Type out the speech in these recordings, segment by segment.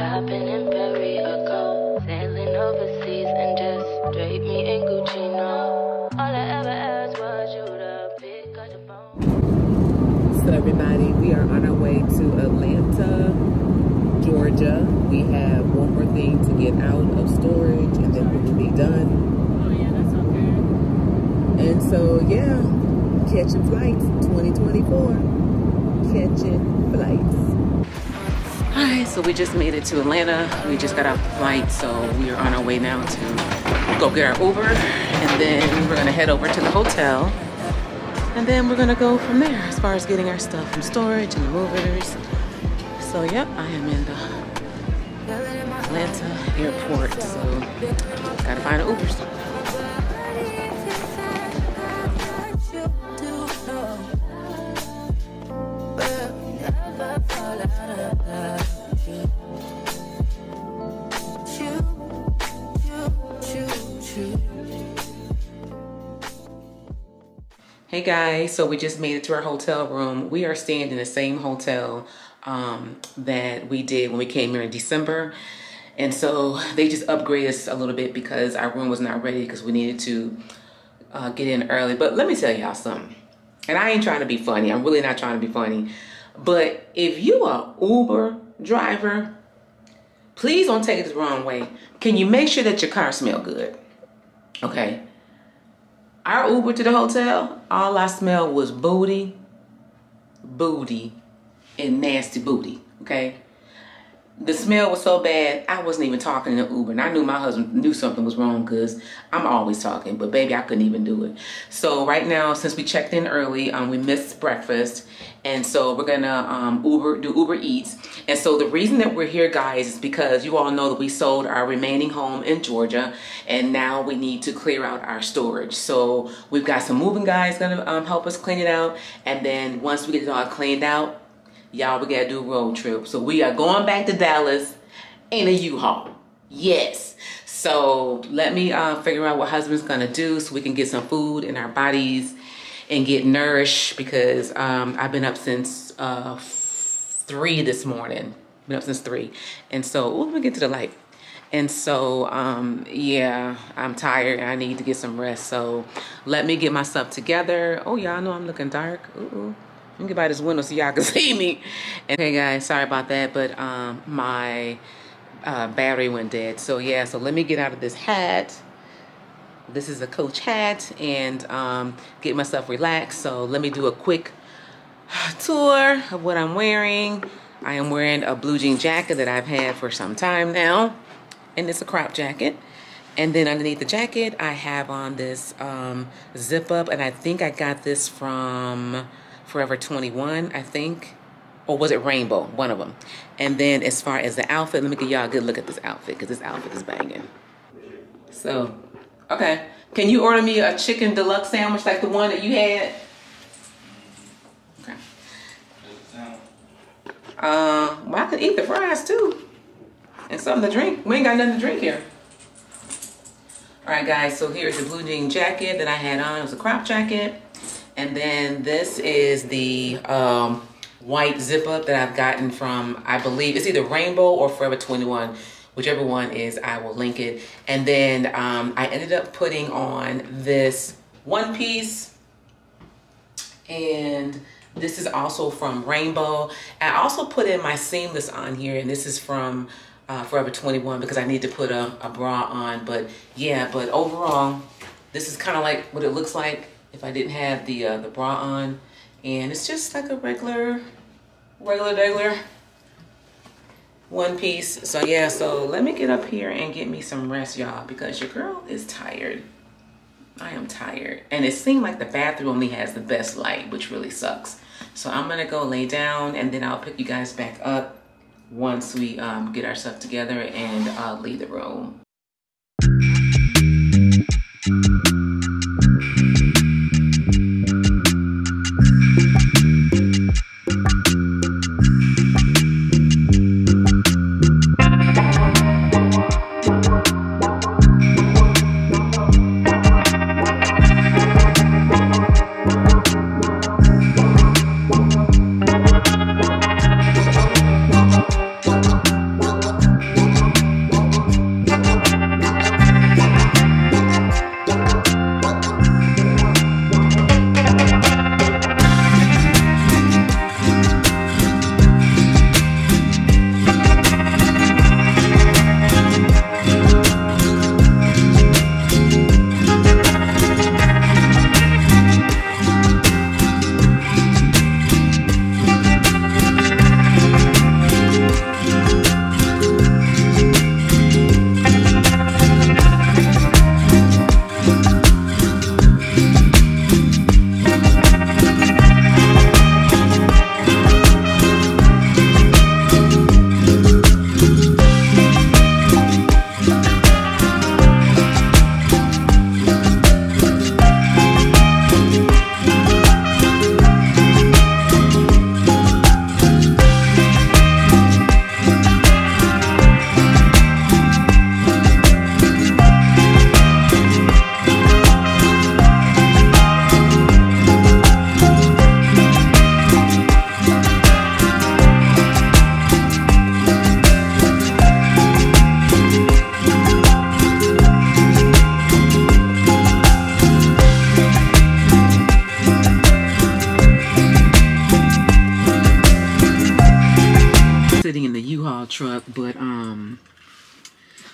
shopping in Perry or go sailing overseas and just drape me in Gucci? No, all I ever asked was you to pick up the phone. So everybody, we are on our way to Atlanta, Georgia. We have one more thing to get out of storage and then we will be done. Oh yeah, that's okay. And so yeah, catching flights 2024. Catching flights. Hi, so we just made it to Atlanta. We just got off the flight, so we are on our way now to go get our Uber and then we're gonna head over to the hotel. And then we're gonna go from there as far as getting our stuff from storage and the movers. So yep, I am in the Atlanta airport. So gotta find the Ubers. Hey guys, so we just made it to our hotel room. We are staying in the same hotel um, that we did when we came here in December. And so they just upgraded us a little bit because our room was not ready because we needed to uh, get in early. But let me tell y'all something. And I ain't trying to be funny. I'm really not trying to be funny. But if you are Uber driver, please don't take it the wrong way. Can you make sure that your car smell good? Okay. Our Uber to the hotel, all I smelled was booty, booty, and nasty booty. Okay. The smell was so bad, I wasn't even talking in the Uber. And I knew my husband knew something was wrong because I'm always talking, but baby, I couldn't even do it. So right now, since we checked in early, um, we missed breakfast. And so we're gonna um, Uber do Uber Eats. And so the reason that we're here, guys, is because you all know that we sold our remaining home in Georgia, and now we need to clear out our storage. So we've got some moving guys gonna um, help us clean it out, and then once we get it all cleaned out, y'all, we gotta do a road trip. So we are going back to Dallas in a U-Haul. Yes. So let me uh, figure out what husband's gonna do so we can get some food in our bodies and get nourished because um, I've been up since uh, three this morning. Been up since three. And so, ooh, let me get to the light. And so, um, yeah, I'm tired I need to get some rest. So let me get myself together. Oh, y'all know I'm looking dark. Ooh. Let me get by this window so y'all can see me. And hey guys, sorry about that, but um, my uh, battery went dead. So yeah, so let me get out of this hat. This is a coach hat and um, get myself relaxed. So let me do a quick tour of what I'm wearing. I am wearing a blue jean jacket that I've had for some time now. And it's a crop jacket. And then underneath the jacket, I have on this um, zip up. And I think I got this from Forever 21, I think. Or was it Rainbow? One of them. And then as far as the outfit, let me give y'all a good look at this outfit because this outfit is banging. So, okay. Can you order me a chicken deluxe sandwich like the one that you had? Okay. Uh, well, I could eat the fries too. And something to drink. We ain't got nothing to drink here. All right, guys, so here's the blue jean jacket that I had on. It was a crop jacket. And then this is the um, white zip up that I've gotten from, I believe, it's either Rainbow or Forever 21. Whichever one is, I will link it. And then um, I ended up putting on this one piece. And this is also from Rainbow. I also put in my seamless on here. And this is from uh, Forever 21 because I need to put a, a bra on. But yeah, but overall, this is kind of like what it looks like if I didn't have the uh, the bra on. And it's just like a regular, regular, regular one piece. So yeah, so let me get up here and get me some rest, y'all, because your girl is tired. I am tired. And it seemed like the bathroom only has the best light, which really sucks. So I'm gonna go lay down and then I'll pick you guys back up once we um, get ourselves together and uh, leave the room.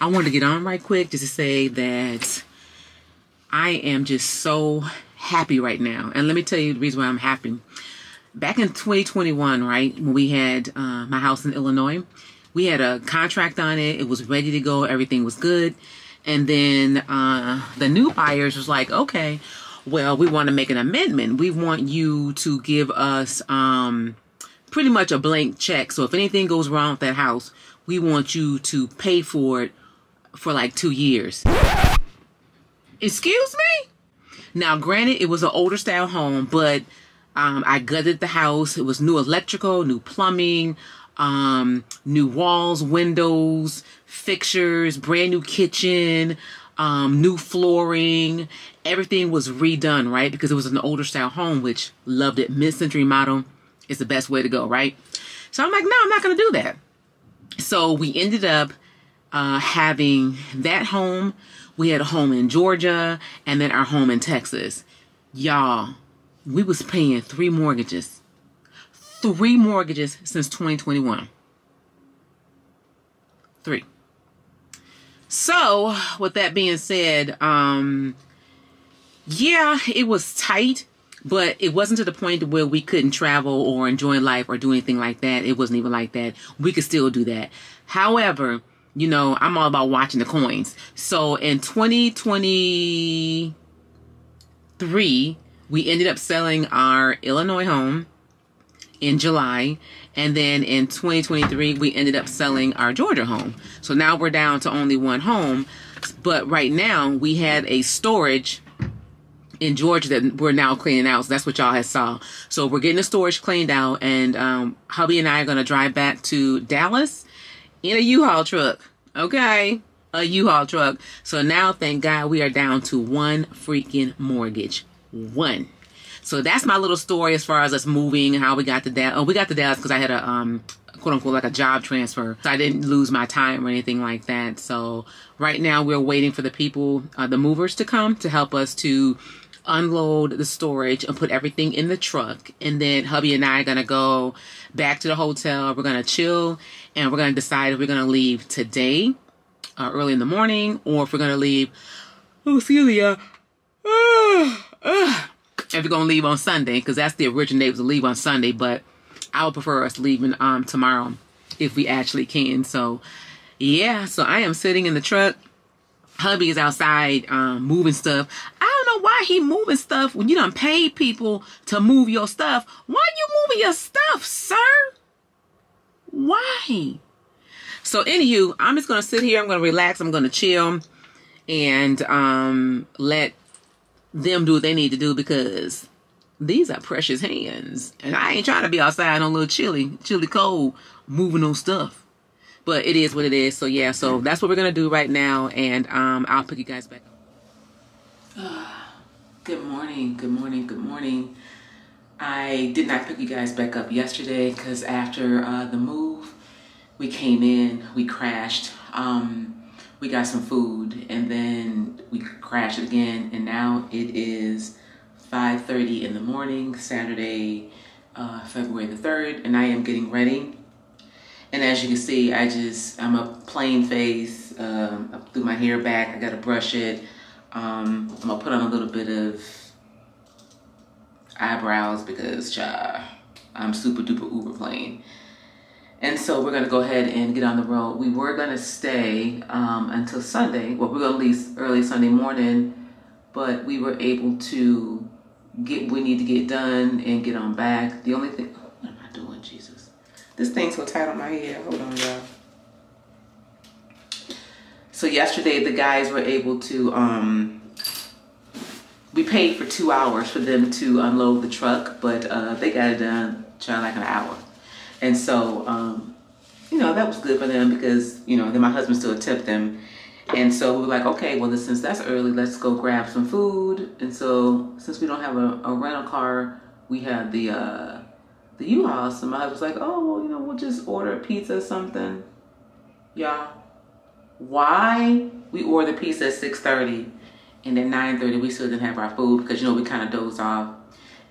I wanted to get on right quick just to say that I am just so happy right now. And let me tell you the reason why I'm happy. Back in 2021, right, when we had uh, my house in Illinois, we had a contract on it. It was ready to go. Everything was good. And then uh, the new buyers was like, okay, well, we want to make an amendment. We want you to give us um, pretty much a blank check. So if anything goes wrong with that house, we want you to pay for it for like two years. Excuse me? Now, granted, it was an older style home, but um, I gutted the house. It was new electrical, new plumbing, um, new walls, windows, fixtures, brand new kitchen, um, new flooring. Everything was redone, right? Because it was an older style home, which loved it. Mid century model is the best way to go, right? So I'm like, no, I'm not going to do that. So we ended up uh, having that home. We had a home in Georgia and then our home in Texas. Y'all, we was paying three mortgages. Three mortgages since 2021. Three. So, with that being said, um, yeah, it was tight, but it wasn't to the point where we couldn't travel or enjoy life or do anything like that. It wasn't even like that. We could still do that. However, you know, I'm all about watching the coins. So in 2023, we ended up selling our Illinois home in July. And then in 2023, we ended up selling our Georgia home. So now we're down to only one home. But right now, we had a storage in Georgia that we're now cleaning out. So that's what y'all had saw. So we're getting the storage cleaned out. And um, hubby and I are going to drive back to Dallas in a U-Haul truck. Okay? A U-Haul truck. So now, thank God, we are down to one freaking mortgage. One. So that's my little story as far as us moving and how we got to Dallas. Oh, we got to Dallas because I had a um quote unquote like a job transfer. So I didn't lose my time or anything like that. So right now we're waiting for the people, uh, the movers to come to help us to unload the storage and put everything in the truck. And then hubby and I are going to go back to the hotel. We're going to chill and we're going to decide if we're going to leave today, uh, early in the morning, or if we're going to leave. Oh, Celia. Uh, uh, if we're gonna leave on Sunday, because that's the original date was to leave on Sunday, but I would prefer us leaving um tomorrow if we actually can. So yeah, so I am sitting in the truck. Hubby is outside um moving stuff. I know why he moving stuff when you done paid people to move your stuff. Why you moving your stuff, sir? Why? So anywho, I'm just gonna sit here, I'm gonna relax, I'm gonna chill and um let them do what they need to do because these are precious hands. And I ain't trying to be outside on a little chilly, chilly cold, moving on stuff. But it is what it is. So yeah, so that's what we're gonna do right now, and um, I'll pick you guys back up. good morning, good morning, good morning. I did not pick you guys back up yesterday because after uh, the move, we came in, we crashed. Um, we got some food and then we crashed again and now it is 5.30 in the morning saturday uh, february the 3rd and i am getting ready and as you can see i just i'm a plain face um, i threw my hair back i gotta brush it um, i'm gonna put on a little bit of eyebrows because uh, i'm super duper uber plain and so we're to go ahead and get on the road. We were to stay um, until Sunday. Well, we're to leave early Sunday morning, but we were able to get we need to get done and get on back. The only thing, oh, what am I doing, Jesus? This thing's so tight on my head. Hold on, y'all. So yesterday, the guys were able to. Um, we paid for two hours for them to unload the truck, but uh, they got it done, trying like an hour. And so, um, you know, that was good for them because, you know, then my husband still tipped them. And so we were like, okay, well, since that's early, let's go grab some food. And so since we don't have a, a rental car, we had the uh, the U-Haul. So my husband was like, oh, well, you know, we'll just order a pizza or something. Y'all, why we ordered pizza at 6.30 and at 9.30 we still didn't have our food because, you know, we kind of dozed off.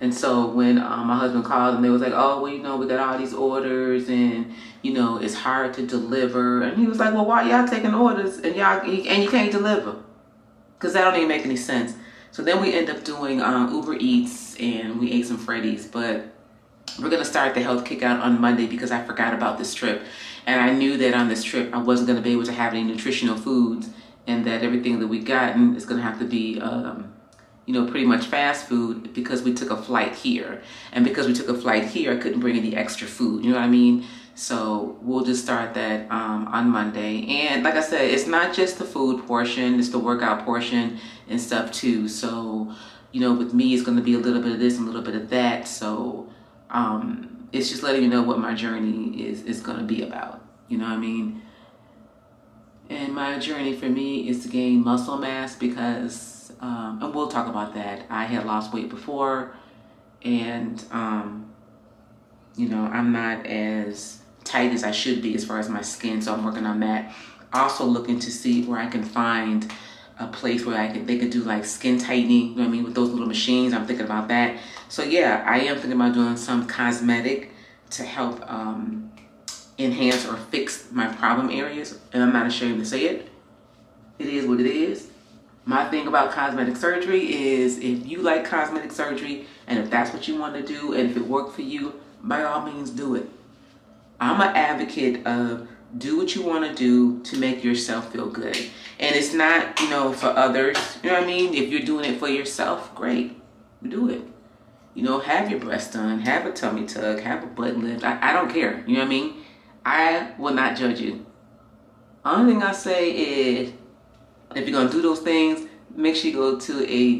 And so when um, my husband called and they was like, oh, well, you know, we got all these orders and, you know, it's hard to deliver. And he was like, well, why y'all taking orders and y'all, and you can't deliver? Because that don't even make any sense. So then we end up doing um, Uber Eats and we ate some Freddy's. But we're going to start the health kick out on Monday because I forgot about this trip. And I knew that on this trip, I wasn't going to be able to have any nutritional foods and that everything that we gotten is going to have to be um, you know, pretty much fast food because we took a flight here. And because we took a flight here, I couldn't bring any extra food. You know what I mean? So we'll just start that um, on Monday. And like I said, it's not just the food portion, it's the workout portion and stuff too. So, you know, with me, it's going to be a little bit of this and a little bit of that. So um, it's just letting you know what my journey is, is going to be about. You know what I mean? And my journey for me is to gain muscle mass because um, and we'll talk about that. I had lost weight before, and um, you know, I'm not as tight as I should be as far as my skin, so I'm working on that. Also looking to see where I can find a place where I could they could do like skin tightening, you know what I mean, with those little machines. I'm thinking about that. So yeah, I am thinking about doing some cosmetic to help um, enhance or fix my problem areas. And I'm not ashamed to say it. It is what it is. My thing about cosmetic surgery is if you like cosmetic surgery and if that's what you want to do and if it worked for you, by all means do it. I'm an advocate of do what you want to do to make yourself feel good. And it's not, you know, for others. You know what I mean? If you're doing it for yourself, great. Do it. You know, have your breast done, have a tummy tuck, have a butt lift. I, I don't care. You know what I mean? I will not judge you. Only thing I say is if you're gonna do those things, make sure you go to a,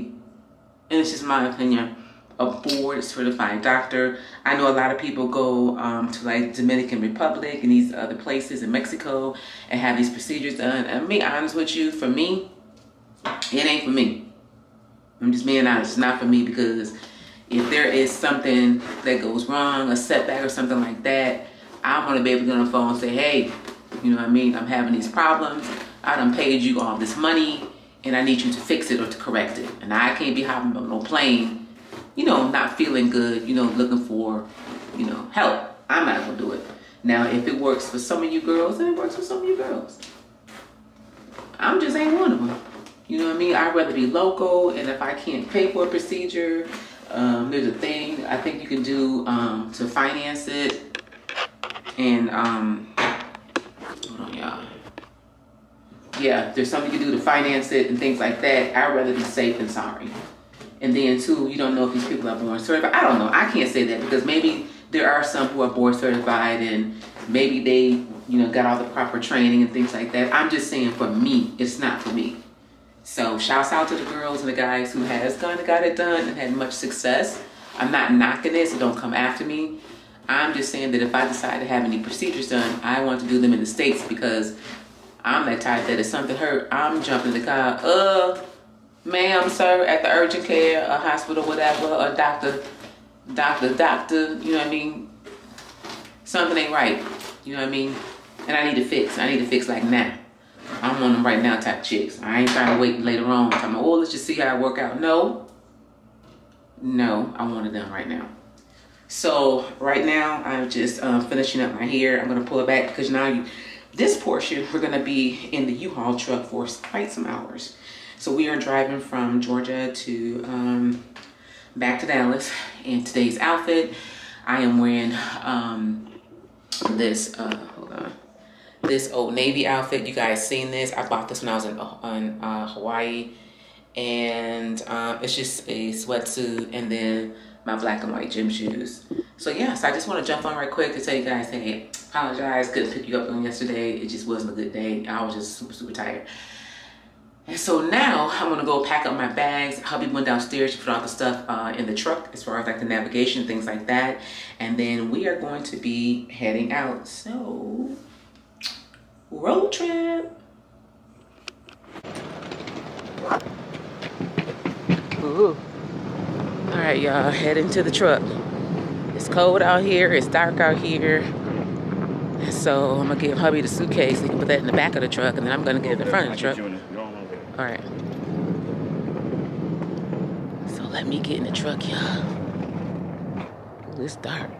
and it's just my opinion, a board certified doctor. I know a lot of people go um, to like Dominican Republic and these other places in Mexico and have these procedures done. And be honest with you, for me, it ain't for me. I'm just being honest, it's not for me because if there is something that goes wrong, a setback or something like that, I want to be able to get on the phone and say, hey, you know what I mean? I'm having these problems. I done paid you all this money and I need you to fix it or to correct it. And I can't be hopping on no plane, you know, not feeling good, you know, looking for, you know, help. I'm not gonna do it. Now, if it works for some of you girls, then it works for some of you girls. I'm just ain't one of them. You know what I mean? I'd rather be local, and if I can't pay for a procedure, um, there's a thing I think you can do um, to finance it. And um, hold on, y'all yeah, there's something you can do to finance it and things like that. I'd rather be safe than sorry. And then too, you don't know if these people are board certified. I don't know. I can't say that because maybe there are some who are board certified and maybe they, you know, got all the proper training and things like that. I'm just saying for me, it's not for me. So shouts out to the girls and the guys who has gone and got it done and had much success. I'm not knocking this, so don't come after me. I'm just saying that if I decide to have any procedures done, I want to do them in the States because I'm that type that if something hurt, I'm jumping the car. Uh, ma'am, sir, at the urgent care, a hospital, whatever, a doctor, doctor, doctor, you know what I mean? Something ain't right, you know what I mean? And I need to fix. I need to fix like now. I'm on them right now type chicks. I ain't trying to wait later on. I'm like, oh, let's just see how it work out. No, no, I want it done right now. So right now, I'm just uh, finishing up my hair. I'm gonna pull it back because now you this portion, we're gonna be in the U-Haul truck for quite some hours. So we are driving from Georgia to um, back to Dallas. And today's outfit, I am wearing um, this, uh, hold on, this Old Navy outfit. You guys seen this? I bought this when I was in, in uh, Hawaii. And uh, it's just a sweatsuit and then my black and white gym shoes. So yes, yeah, so I just want to jump on right quick to tell you guys, hey, apologize, couldn't pick you up on yesterday. It just wasn't a good day. I was just super, super tired. And so now I'm gonna go pack up my bags. Hubby went downstairs to put all the stuff uh, in the truck as far as like the navigation, things like that. And then we are going to be heading out. So, road trip. Ooh. All right, y'all, heading to the truck. It's cold out here, it's dark out here. So I'm gonna give hubby the suitcase. He can put that in the back of the truck, and then I'm gonna get in the front of the truck. All right. So let me get in the truck, y'all. It's dark.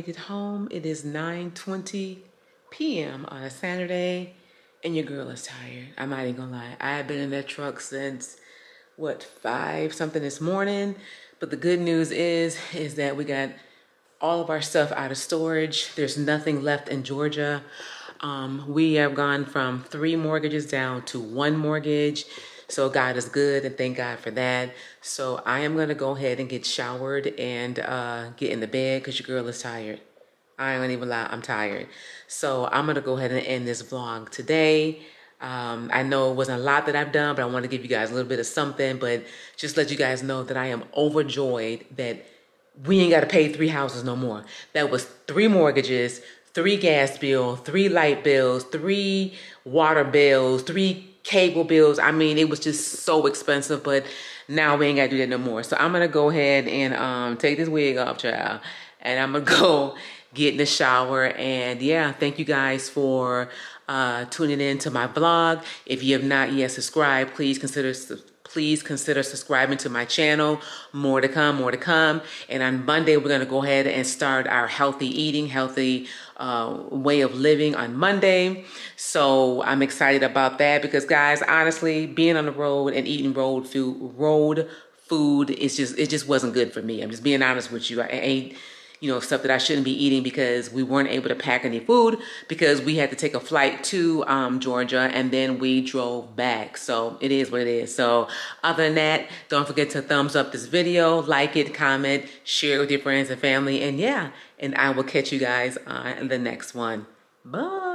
Made it home. It is 9:20 p.m. on a Saturday, and your girl is tired. I'm not even gonna lie. I have been in that truck since what five something this morning. But the good news is, is that we got all of our stuff out of storage. There's nothing left in Georgia. Um, we have gone from three mortgages down to one mortgage. So God is good and thank God for that. So I am gonna go ahead and get showered and uh, get in the bed because your girl is tired. I ain't even lie, I'm tired. So I'm gonna go ahead and end this vlog today. Um, I know it wasn't a lot that I've done, but I want to give you guys a little bit of something. But just let you guys know that I am overjoyed that we ain't got to pay three houses no more. That was three mortgages, three gas bills, three light bills, three water bills, three cable bills. I mean, it was just so expensive, but now we ain't got to do that no more. So I'm to go ahead and um, take this wig off, child. And I'm to go get in the shower. And yeah, thank you guys for uh, tuning in to my vlog. If you have not yet subscribed, please consider please consider subscribing to my channel. More to come, more to come. And on Monday, we're going to go ahead and start our healthy eating, healthy uh, way of living on Monday. So I'm excited about that because, guys, honestly, being on the road and eating road food, road food, it's just it just wasn't good for me. I'm just being honest with you. I ate you know, stuff that I shouldn't be eating because we weren't able to pack any food because we had to take a flight to um, Georgia and then we drove back. So it is what it is. So other than that, don't forget to thumbs up this video, like it, comment, share it with your friends and family. And yeah, and I will catch you guys on the next one. Bye.